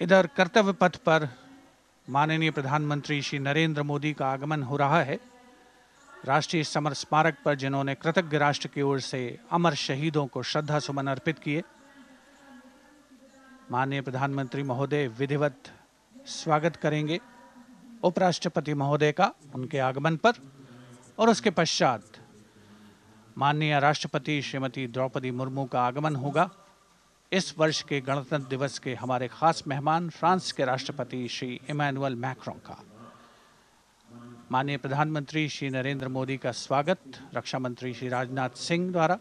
इधर कर्तव्य पथ पर माननीय प्रधानमंत्री श्री नरेंद्र मोदी का आगमन हो रहा है। राष्ट्रीय समर स्मारक पर जिन्होंने कृतज्ञ राष्ट्र की ओर से अमर शहीदों को श्रद्धा सुमन अर्पित किए, माननीय प्रधानमंत्री महोदय विधिवत स्वागत करेंगे उपराष्ट्रपति महोदय का उनके आगमन पर और उसके पश्चात माननीय राष्ट्रपति श्रीमती द्रौपदी मुर्मू का आगमन होगा। इस वर्ष के गणतंत्र दिवस के हमारे खास मेहमान फ्रांस के राष्ट्रपति श्री इमैनुअल मैक्रों का माननीय प्रधानमंत्री श्री नरेंद्र मोदी का स्वागत रक्षा मंत्री श्री राजनाथ सिंह द्वारा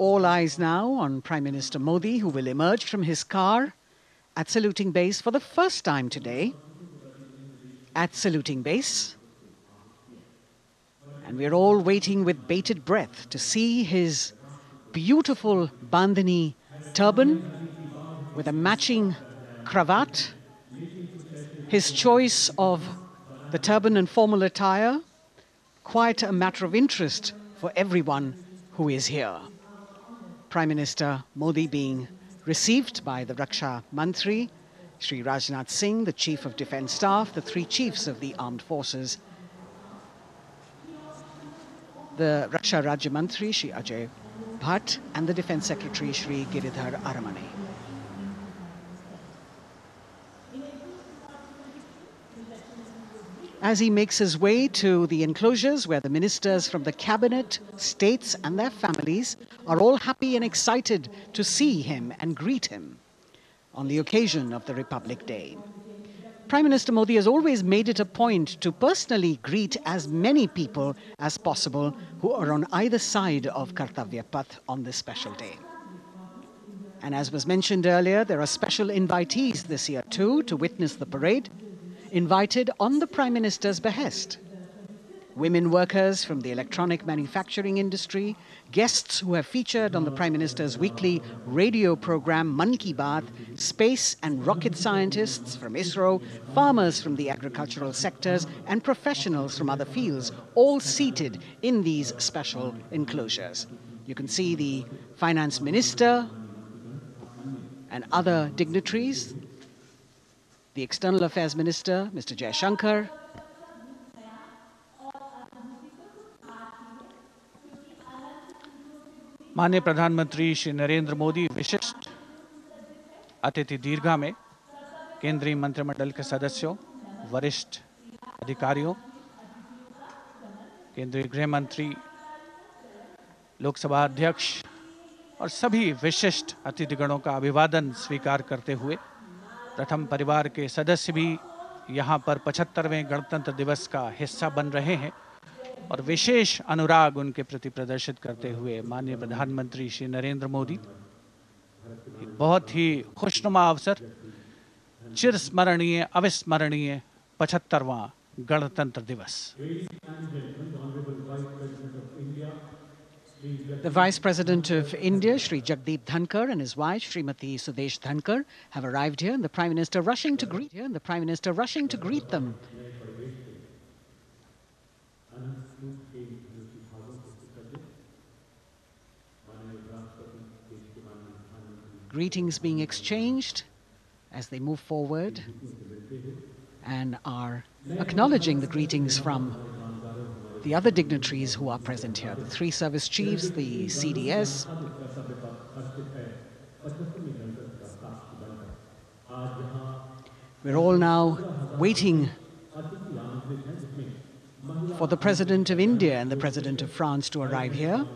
All eyes now on Prime Minister Modi, who will emerge from his car at saluting base for the first time today. At saluting base. And we're all waiting with bated breath to see his beautiful bandhani turban with a matching cravat. His choice of the turban and formal attire, quite a matter of interest for everyone who is here. Prime Minister Modi being received by the Raksha Mantri, Sri Rajnath Singh, the Chief of Defence Staff, the three chiefs of the armed forces, the Raksha Rajya Mantri, Sri Ajay Bhatt, and the Defence Secretary, Shri Giridhar Aramane. As he makes his way to the enclosures where the ministers from the cabinet, states, and their families are all happy and excited to see him and greet him on the occasion of the Republic Day. Prime Minister Modi has always made it a point to personally greet as many people as possible who are on either side of Kartavya Path on this special day. And as was mentioned earlier, there are special invitees this year too to witness the parade, invited on the Prime Minister's behest. Women workers from the electronic manufacturing industry, guests who have featured on the Prime Minister's weekly radio program Man Ki Baat, space and rocket scientists from ISRO, farmers from the agricultural sectors, and professionals from other fields, all seated in these special enclosures. You can see the finance minister and other dignitaries, the external affairs minister, Mr. Jaishankar, माननीय प्रधानमंत्री श्री नरेंद्र मोदी विशिष्ट अतिथि दीर्घा में केंद्रीय मंत्रिमंडल के सदस्यों, वरिष्ठ अधिकारियों, केंद्रीय गृह मंत्री लोकसभा अध्यक्ष और सभी विशिष्ट अतिथिगणों का अभिवादन स्वीकार करते हुए प्रथम परिवार के सदस्य भी यहाँ पर पचहत्तरवें गणतंत्र दिवस का हिस्सा बन रहे हैं। और विशेष अनुराग उनके प्रति प्रदर्शित करते हुए माननीय प्रधानमंत्री श्री नरेंद्र मोदी बहुत ही खुशनुमा अवसर चिरस्मरणीय अविस्मरणीय पचहत्तरवां गणतंत्र दिवस The Vice President of India, Sri Jagdeep Dhankar, and his wife, Srimati Sudesh Dhankar, have arrived here, and the Prime Minister rushing to greet here, and the Prime Minister rushing to greet them. Greetings being exchanged as they move forward and are acknowledging the greetings from the other dignitaries who are present here the three service chiefs, the CDS. We're all now waiting for the President of India and the President of France to arrive here.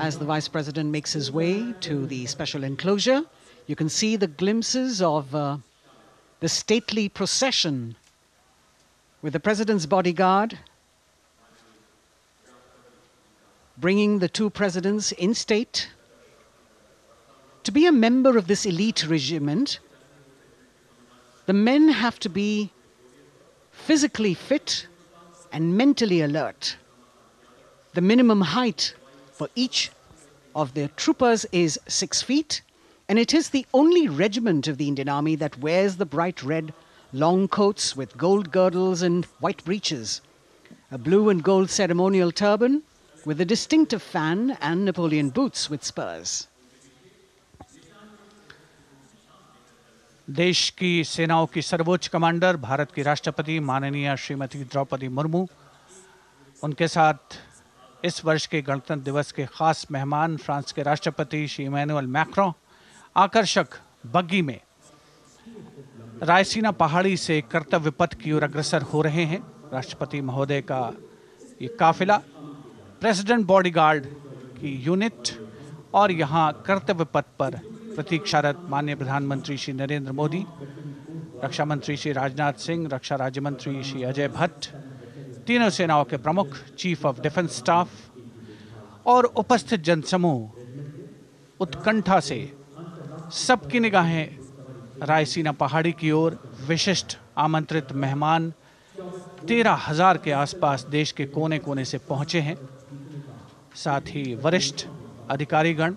As the Vice President makes his way to the special enclosure, you can see the glimpses of uh, the stately procession with the President's bodyguard bringing the two presidents in state. To be a member of this elite regiment, the men have to be physically fit and mentally alert. The minimum height for each of the troopers is six feet, and it is the only regiment of the Indian Army that wears the bright red long coats with gold girdles and white breeches. a blue and gold ceremonial turban with a distinctive fan and Napoleon boots with spurs. देश की सेनाओं की सर्वोच्च commander Bharat की राष्ट्रपति माननीय श्रीमती द्रौपदी मुर्मू उनके साथ इस वर्ष के गणतंत्र दिवस के खास मेहमान फ्रांस के राष्ट्रपति श्री इमैनुअल मैक्रो, आकर्षक बग्गी में रायसीना पहाड़ी से कर्तव्य पथ की ओर अग्रसर हो रहे हैं। राष्ट्रपति महोदय का ये काफिला, प्रेसिडेंट बॉडीगार्ड की यूनिट और यहाँ कर्तव्य पथ पर प्रतीक्षारत माननीय प्रधानमंत्री श्री नरेंद्र मोदी रक्षा मंत्री श्री राजनाथ सिंह, रक्षा राज्य मंत्री श्री अजय भट्ट तीनों सेनाओं के प्रमुख चीफ ऑफ़ डिफेंस स्टाफ और उपस्थित जनसमूह उत्कंठा से सबकी निगाहें रायसीना पहाड़ी की ओर, विशिष्ट आमंत्रित मेहमान तेरह हज़ार के आसपास देश के कोने कोने से पहुँचे हैं। साथ ही वरिष्ठ अधिकारीगण,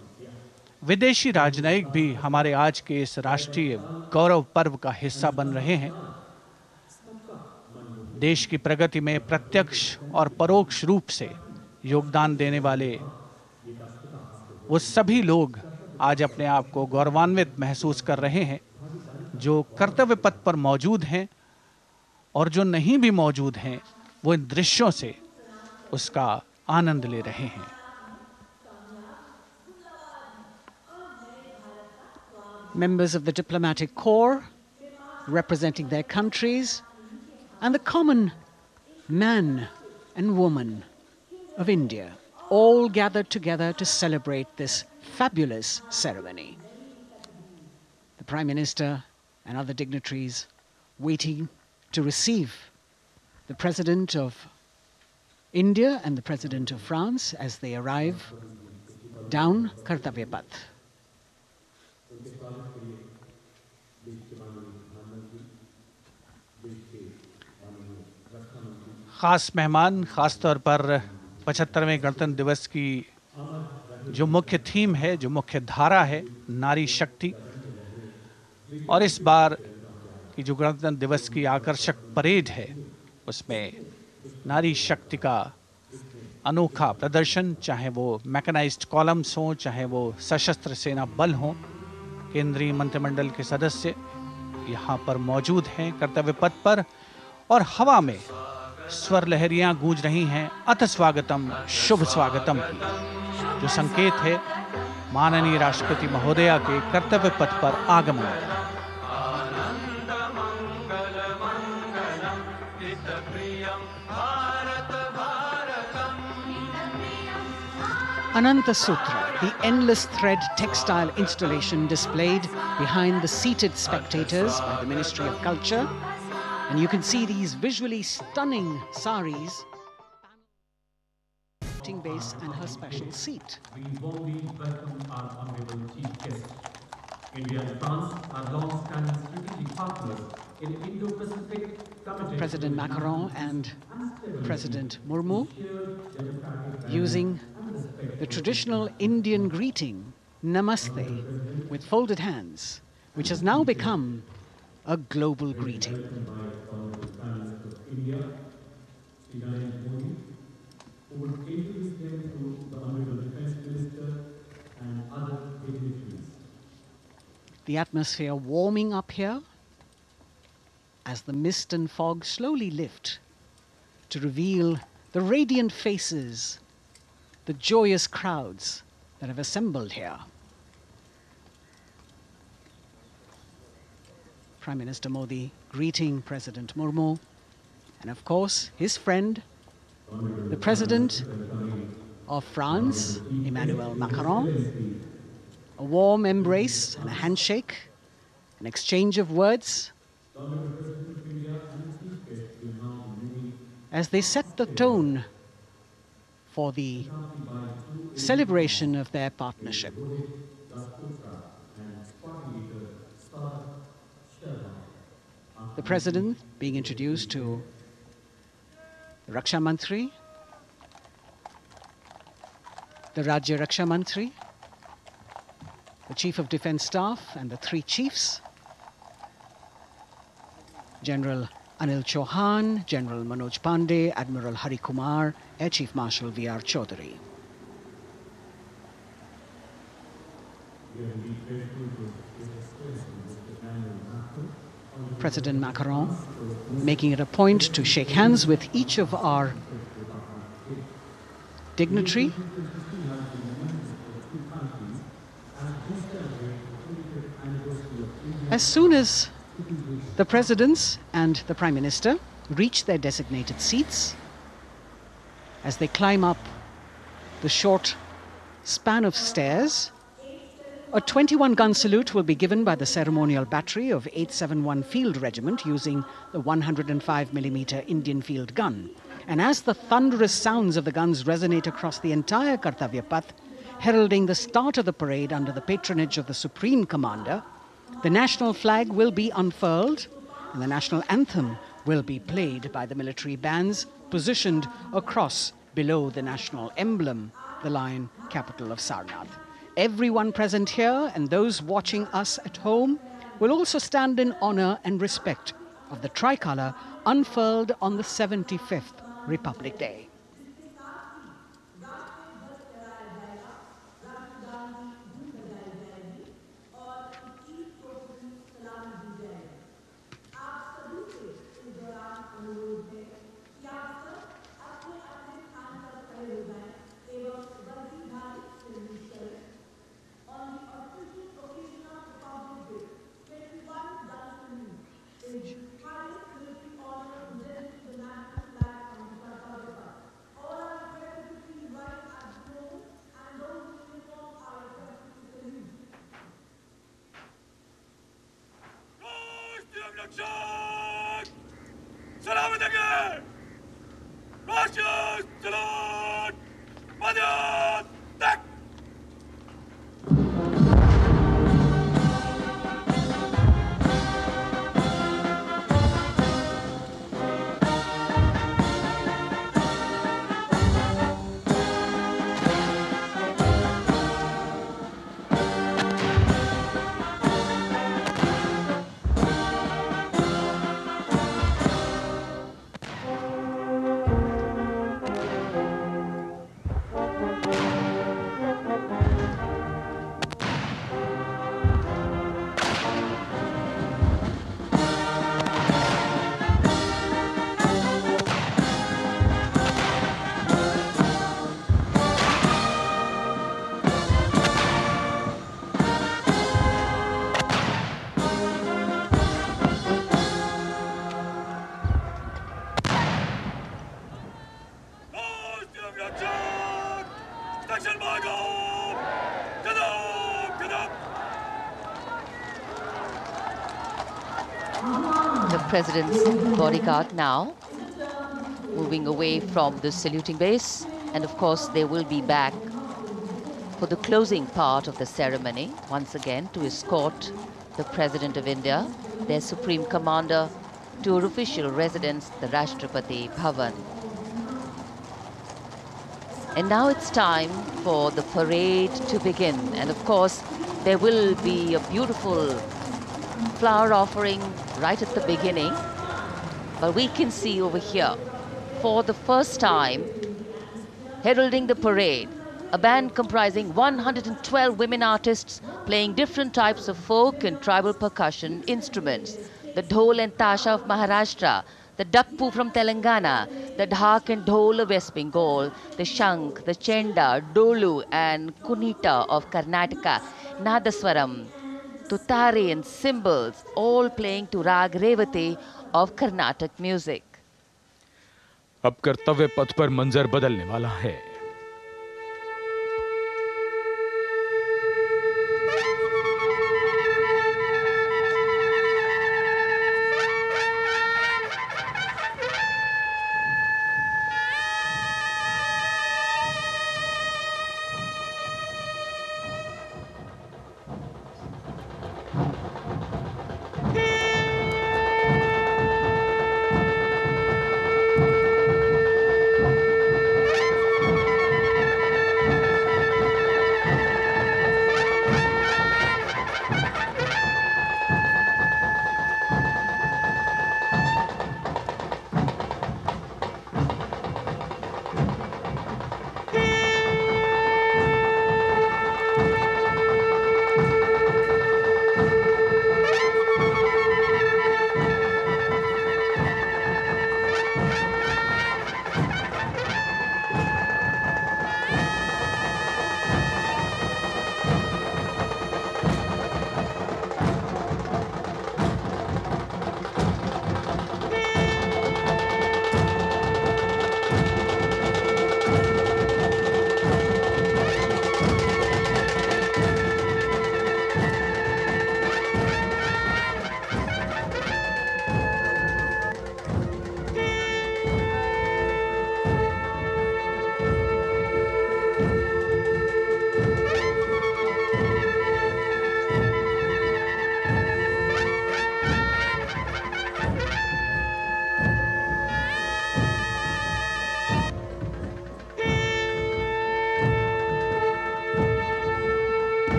विदेशी राजनयिक भी हमारे आज के इस राष्ट्रीय गौरव पर्व का हिस्सा बन रहे हैं। देश की प्रगति में प्रत्यक्ष और परोक्ष रूप से योगदान देने वाले वो सभी लोग आज अपने आप को गौरवान्वित महसूस कर रहे हैं, जो कर्तव्य पथ पर मौजूद हैं और जो नहीं भी मौजूद हैं, वो इन दृश्यों से उसका आनंद ले रहे हैं। Members of the diplomatic corps representing their countries and the common man and woman of India all gathered together to celebrate this fabulous ceremony. The Prime Minister and other dignitaries waiting to receive the President of India and the President of France as they arrive down Kartavya Path. खास मेहमान, खास तौर पर पचहत्तरवें गणतंत्र दिवस की जो मुख्य थीम है, जो मुख्य धारा है, नारी शक्ति। और इस बार की जो गणतंत्र दिवस की आकर्षक परेड है, उसमें नारी शक्ति का अनोखा प्रदर्शन, चाहे वो मैकेनाइज्ड कॉलम्स हों, चाहे वो सशस्त्र सेना बल हों, केंद्रीय मंत्रिमंडल के सदस्य यहाँ पर मौजूद हैं, कर्तव्य पथ पर, और हवा में स्वर लहरियाँ गूंज रही हैं अथ स्वागतम शुभ स्वागतम की जो संकेत है माननीय राष्ट्रपति महोदया के कर्तव्य पथ पर आगमन का Ananta Sutra, the endless thread textile installation displayed behind the seated spectators by the Ministry of Culture. And you can see these visually stunning saris, base and her special seat. We warmly welcome our honorable chief guest. India and France are long-standing strategic partners in Indo-Pacific President Macron and President Murmu using the traditional Indian greeting, Namaste, with folded hands, which has now become a global greeting. The atmosphere warming up here as the mist and fog slowly lift to reveal the radiant faces, the joyous crowds that have assembled here. Prime Minister Modi greeting President Murmu, and of course, his friend, the President of France, Emmanuel Macron. A warm embrace and a handshake, an exchange of words. As they set the tone for the celebration of their partnership. The President being introduced to the Raksha Mantri, the Rajya Raksha Mantri, the Chief of Defense Staff and the three chiefs, General Anil Chauhan, General Manoj Pandey, Admiral Hari Kumar, Air Chief Marshal V.R. Chaudhary. President Macron making it a point to shake hands with each of our dignitary. As soon as the presidents and the prime minister reach their designated seats, as they climb up the short span of stairs, a 21 gun salute will be given by the ceremonial battery of 871 Field Regiment using the 105mm Indian field gun. And as the thunderous sounds of the guns resonate across the entire Kartavya Path, heralding the start of the parade under the patronage of the Supreme Commander, the national flag will be unfurled and the national anthem will be played by the military bands positioned across below the national emblem, the lion capital of Sarnath. Everyone present here and those watching us at home will also stand in honor and respect of the tricolour unfurled on the 75th Republic Day. The president's bodyguard now, moving away from the saluting base. And of course, they will be back for the closing part of the ceremony, once again, to escort the President of India, their Supreme Commander, to her official residence, the Rashtrapati Bhavan. And now it's time for the parade to begin. And of course, there will be a beautiful flower offering right at the beginning. But we can see over here, for the first time, heralding the parade, a band comprising 112 women artists playing different types of folk and tribal percussion instruments. The dhol and tasha of Maharashtra, the dappu from Telangana, the dhak and dhol of West Bengal, the shank, the chenda, dolu and kunita of Karnataka, nadaswaram, tutari and cymbals, all playing to Rag Revati of Carnatic music. अब कर्तव्य पथ पर मंजर बदलने वाला है